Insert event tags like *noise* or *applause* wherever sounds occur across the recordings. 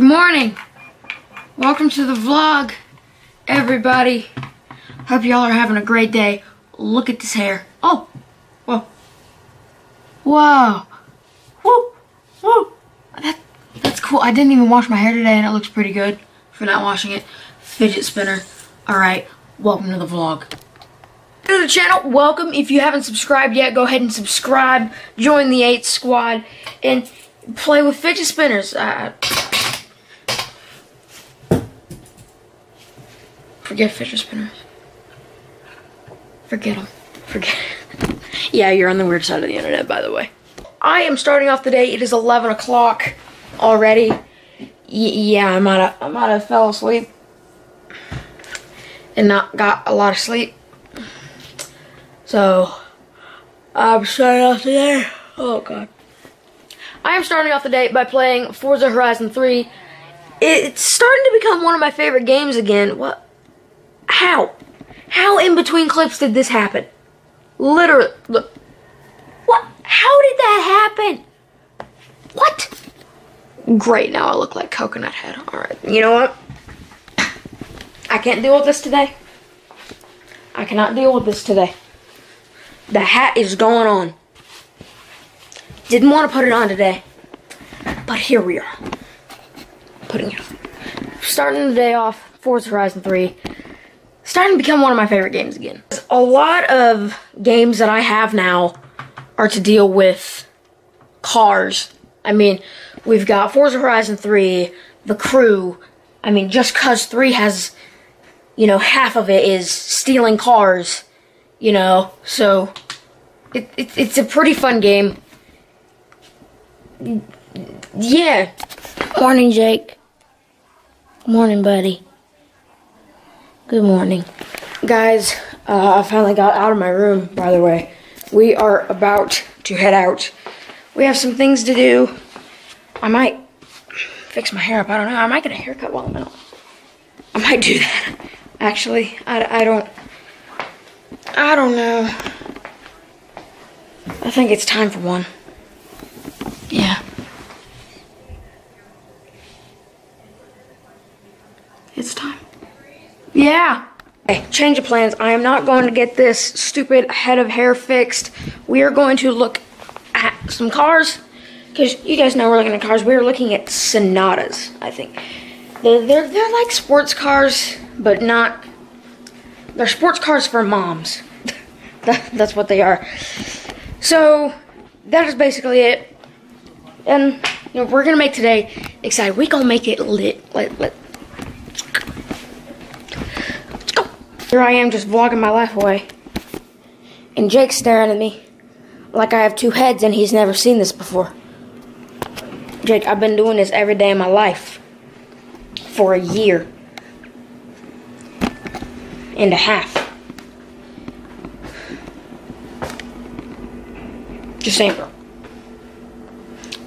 Good morning. Welcome to the vlog, everybody. Hope y'all are having a great day. Look at this hair. Oh, whoa. Whoa. Whoa. That, that's cool. I didn't even wash my hair today and it looks pretty good for not washing it. Fidget spinner. Alright, welcome to the vlog. To the channel, welcome. If you haven't subscribed yet, go ahead and subscribe. Join the 8 squad and play with fidget spinners. Uh, Forget fidget spinners. Forget them. Forget. *laughs* yeah, you're on the weird side of the internet, by the way. I am starting off the day. It is 11 o'clock already. Y yeah, I might have, I might have fell asleep and not got a lot of sleep. So, I'm starting off the day. Oh god. I am starting off the day by playing Forza Horizon 3. It's starting to become one of my favorite games again. What? How? How in between clips did this happen? Literally, look. What? How did that happen? What? Great, now I look like Coconut Head. Alright, you know what? I can't deal with this today. I cannot deal with this today. The hat is going on. Didn't want to put it on today. But here we are. Putting it on. Starting the day off, Forza Horizon 3 starting to become one of my favorite games again. A lot of games that I have now are to deal with cars. I mean, we've got Forza Horizon 3, The Crew. I mean, just cause 3 has, you know, half of it is stealing cars, you know, so it, it it's a pretty fun game. Yeah. Morning, Jake. Morning, buddy. Good morning. Guys, uh, I finally got out of my room, by the way. We are about to head out. We have some things to do. I might fix my hair up. I don't know. I might get a haircut while I'm out. I might do that. Actually, I, I don't... I don't know. I think it's time for one. Yeah. It's time. Yeah. Change of plans. I am not going to get this stupid head of hair fixed. We are going to look at some cars. Because you guys know we're looking at cars. We're looking at Sonatas, I think. They're, they're, they're like sports cars, but not... They're sports cars for moms. *laughs* that, that's what they are. So, that is basically it. And, you know, we're going to make today exciting. We're going to make it lit. Here I am just vlogging my life away. And Jake's staring at me like I have two heads and he's never seen this before. Jake, I've been doing this every day of my life for a year and a half. Just saying, bro.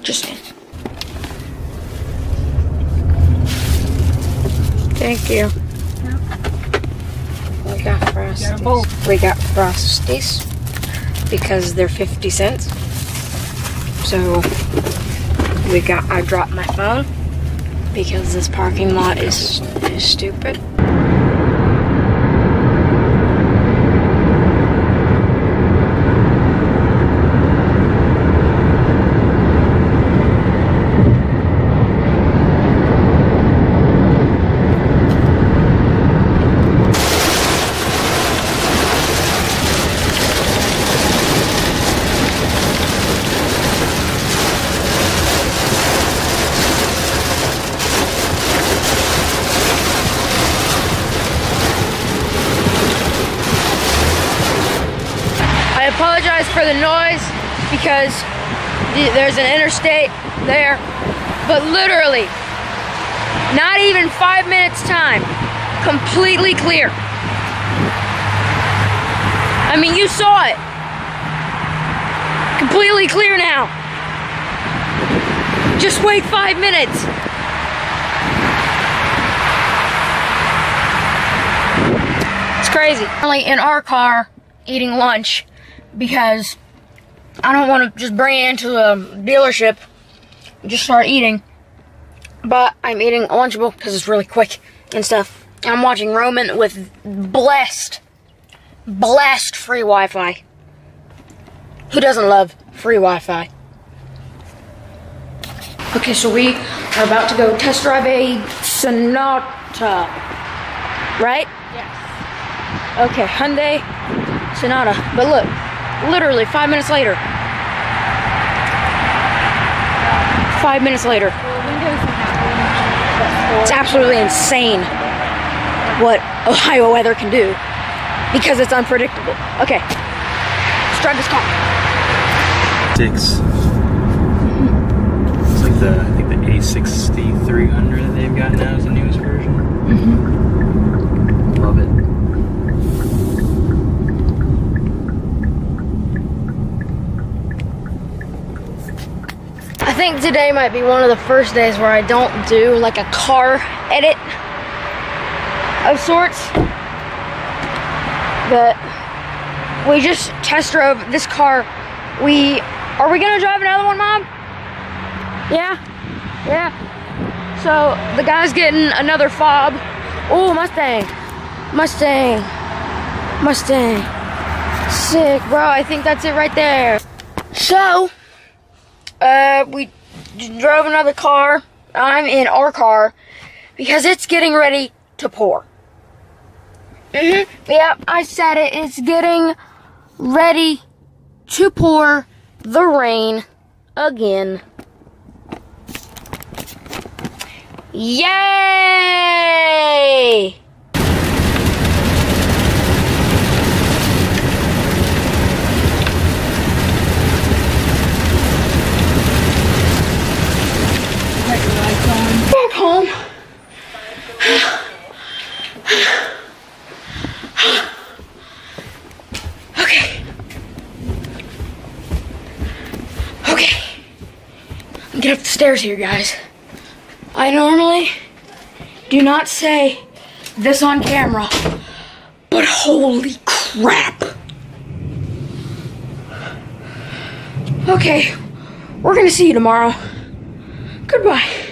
Just saying. Thank you. We got Frosties. Oh, we got Frosties because they're 50 cents. So we got, I dropped my phone because this parking lot is, is stupid. Apologize for the noise because there's an interstate there, but literally, not even five minutes time, completely clear. I mean, you saw it. Completely clear now. Just wait five minutes. It's crazy. In our car, eating lunch, because I don't want to just bring it into a dealership just start eating. but I'm eating a Lunchable because it's really quick and stuff. I'm watching Roman with blessed, blessed free Wi-Fi. Who doesn't love free Wi-Fi? Okay, so we are about to go test drive a Sonata, right? Yes. Okay, Hyundai Sonata. But look, literally five minutes later. Five minutes later. Well, Windows is not It's absolutely insane what Ohio weather can do because it's unpredictable. Okay, let's drive this car. six. It's like the I think the A60 300 that they've got now is the newest version. Mm-hmm. Love it. I think today might be one of the first days where I don't do like a car edit of sorts. But we just test drove this car. We are we gonna drive another one, Mom? Yeah? Yeah. So the guy's getting another fob. Oh Mustang. Mustang. Mustang. Sick, bro. I think that's it right there. So uh, we drove another car. I'm in our car because it's getting ready to pour. hmm Yeah, I said it. It's getting ready to pour the rain again. Yay! Back home. Okay. Okay. Get up stairs here, guys. I normally do not say this on camera, but holy crap. Okay, we're gonna see you tomorrow. Goodbye.